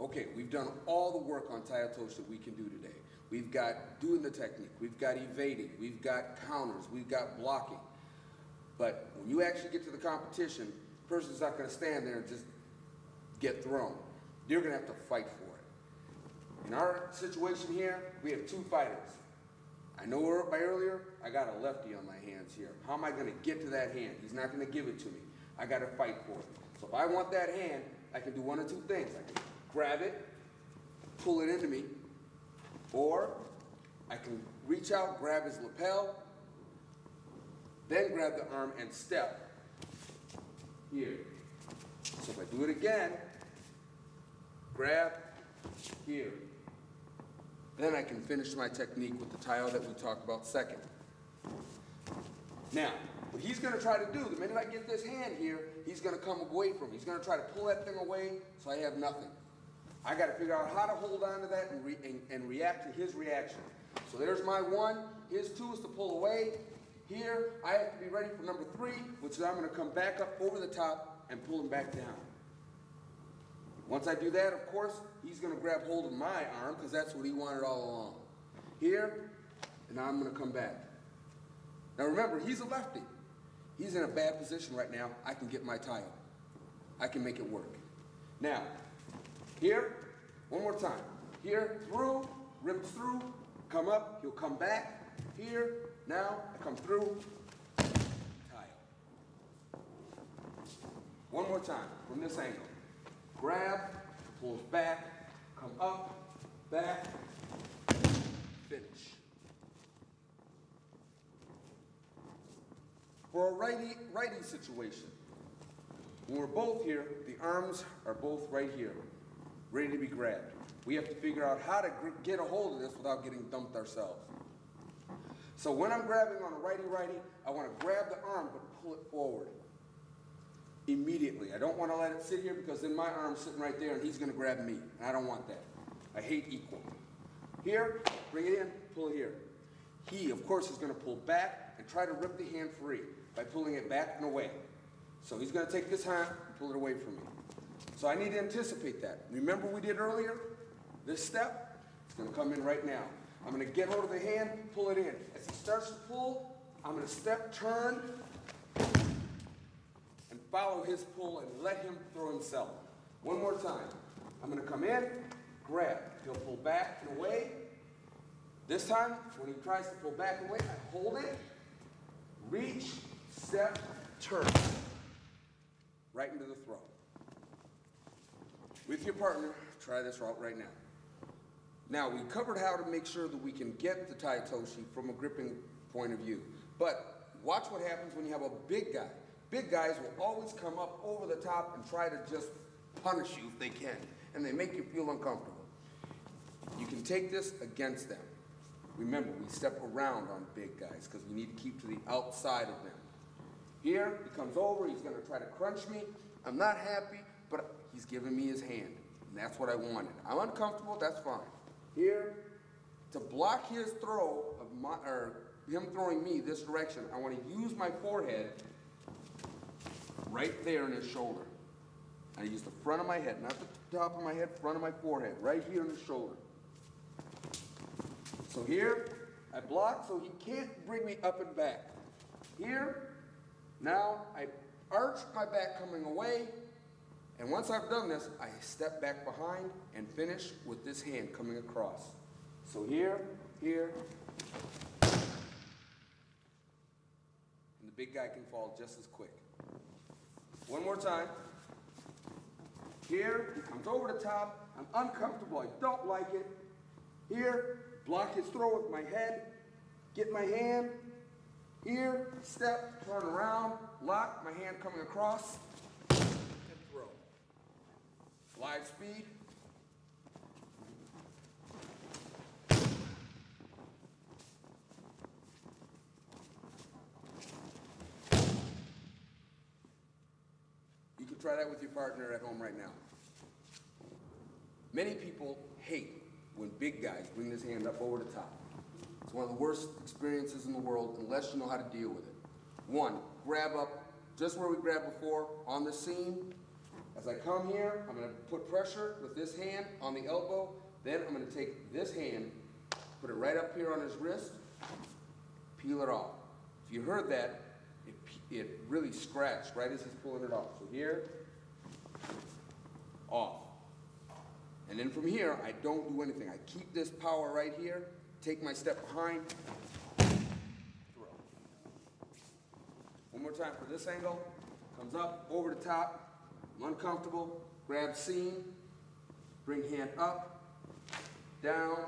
Okay, we've done all the work on Tai Otoshi that we can do today. We've got doing the technique, we've got evading, we've got counters, we've got blocking. But when you actually get to the competition, the person's not gonna stand there and just get thrown. You're gonna have to fight for it. In our situation here, we have two fighters. I know by earlier, I got a lefty on my hands here. How am I gonna get to that hand? He's not gonna give it to me. I gotta fight for it. So if I want that hand, I can do one of two things. Grab it, pull it into me, or I can reach out, grab his lapel, then grab the arm and step here. So if I do it again, grab here. Then I can finish my technique with the tile that we talked about second. Now, what he's gonna try to do, the minute I get this hand here, he's gonna come away from me. He's gonna try to pull that thing away so I have nothing. I gotta figure out how to hold on to that and, re- and, and react to his reaction. So there's my one, his two is to pull away. Here, I have to be ready for number three, which is I'm gonna come back up over the top and pull him back down. Once I do that, of course, he's gonna grab hold of my arm, because that's what he wanted all along. Here, and I'm gonna come back. Now remember, he's a lefty. He's in a bad position right now. I can get my tile. I can make it work. Now, here, one more time. Here, through, rips through, come up, he'll come back. Here, now, come through, tile. One more time, from this angle. Grab, pulls back, come up, back, finish. For a righty, righty situation, when we're both here, the arms are both right here, ready to be grabbed. We have to figure out how to get a hold of this without getting dumped ourselves. So when I'm grabbing on a righty-righty, I want to grab the arm but pull it forward immediately. I don't want to let it sit here because then my arm's sitting right there and he's going to grab me. And I don't want that. I hate equal. Here, bring it in, pull it here. He, of course, is going to pull back and try to rip the hand free by pulling it back and away. So he's going to take this hand and pull it away from me. So I need to anticipate that. Remember we did earlier? This step, it's going to come in right now. I'm going to get hold of the hand, pull it in. As he starts to pull, I'm going to step, turn, and follow his pull and let him throw himself. One more time. I'm going to come in, grab. He'll pull back and away. This time, when he tries to pull back and away, I hold it, reach, step, turn. Right into the throw. With your partner, try this route right now. Now, we covered how to make sure that we can get the Tai Toshi from a gripping point of view. But watch what happens when you have a big guy. Big guys will always come up over the top and try to just punish you if they can. And they make you feel uncomfortable. You can take this against them. Remember, we step around on big guys because we need to keep to the outside of them. Here, he comes over, he's gonna try to crunch me. I'm not happy, but he's giving me his hand. And that's what I wanted. I'm uncomfortable, that's fine. Here, to block his throw of my, or him throwing me this direction, I wanna use my forehead right there in his shoulder. I use the front of my head, not the top of my head, front of my forehead, right here in the shoulder. So here, I block so he can't bring me up and back. Here, now I arch my back coming away, and once I've done this, I step back behind and finish with this hand coming across. So here, here, and the big guy can fall just as quick. One more time. Here, he comes over the top. I'm uncomfortable. I don't like it. Here, block his throw with my head. Get my hand. Here, step, turn around, lock, my hand coming across. Live speed. You can try that with your partner at home right now. Many people hate when big guys bring this hand up over the top. It's one of the worst experiences in the world unless you know how to deal with it. One, grab up just where we grabbed before on the seam As I come here, I'm gonna put pressure with this hand on the elbow, then I'm gonna take this hand, put it right up here on his wrist, peel it off. If you heard that, it, it really scratched right as he's pulling it off. So here, off. And then from here, I don't do anything. I keep this power right here, take my step behind, throw. One more time for this angle. Comes up, over the top, I'm uncomfortable, grab seam, bring hand up, down,